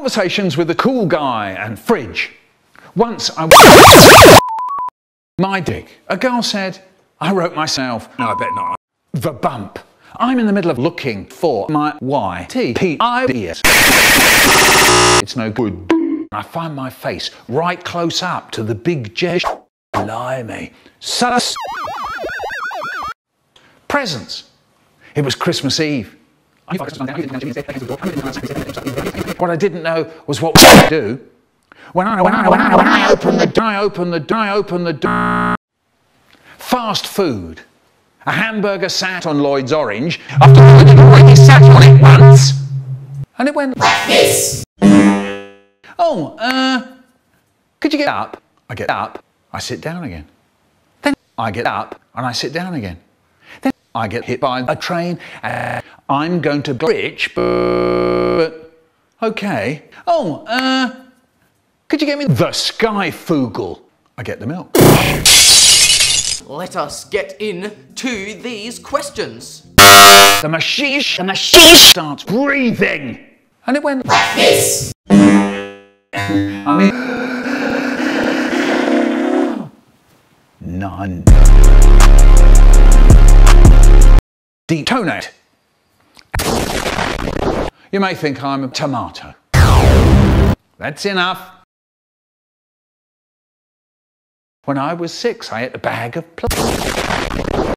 Conversations with the cool guy and fridge. Once I my dick. A girl said, I wrote myself. No, I bet not. The bump. I'm in the middle of looking for my Y T P I D S. It's no good. I find my face right close up to the big Jesh. Blimey. Sus. Presents. It was Christmas Eve. What I didn't know was what we do. When I, when I, when I, when I open the door, open the door, open the door. Fast food. A hamburger sat on Lloyd's Orange after already sat on it once. And it went like this. Oh, uh, could you get up? I get up, I sit down again. Then I get up and I sit down again. I get hit by a train and I'm going to rich, but okay. Oh, uh, could you get me the sky? I get the milk. Let us get in to these questions. The machine, the machine starts breathing. And it went like this. I mean, none. Detonate. You may think I'm a tomato. That's enough. When I was six, I ate a bag of plums.